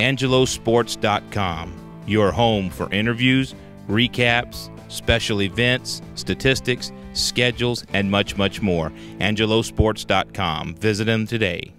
angelosports.com, your home for interviews, recaps, special events, statistics, schedules, and much, much more. angelosports.com. Visit them today.